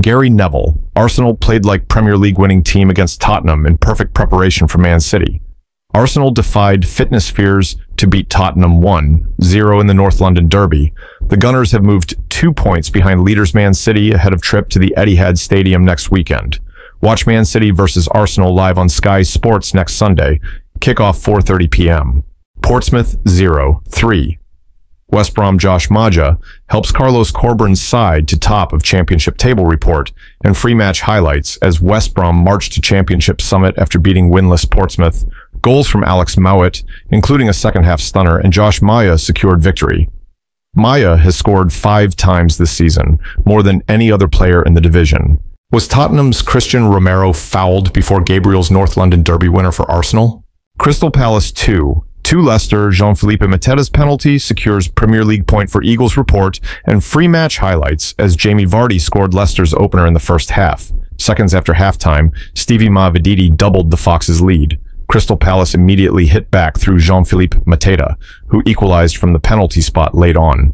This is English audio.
Gary Neville, Arsenal played like Premier League winning team against Tottenham in perfect preparation for Man City. Arsenal defied fitness fears to beat Tottenham 1-0 in the North London Derby. The Gunners have moved two points behind leaders Man City ahead of trip to the Etihad Stadium next weekend. Watch Man City versus Arsenal live on Sky Sports next Sunday. Kickoff 4.30 p.m. Portsmouth 0-3. West Brom Josh Maja helps Carlos Corberán's side to top of championship table report and free match highlights as West Brom marched to championship summit after beating winless Portsmouth. Goals from Alex Mowatt, including a second half stunner, and Josh Maja secured victory. Maja has scored five times this season, more than any other player in the division. Was Tottenham's Cristian Romero fouled before Gabriel's North London Derby winner for Arsenal? Crystal Palace 2, to Leicester, Jean-Philippe Mateta's penalty secures Premier League point for Eagles report and free match highlights as Jamie Vardy scored Leicester's opener in the first half. Seconds after halftime, Stephy Mavididi doubled the Foxes' lead. Crystal Palace immediately hit back through Jean-Philippe Mateta, who equalized from the penalty spot late on.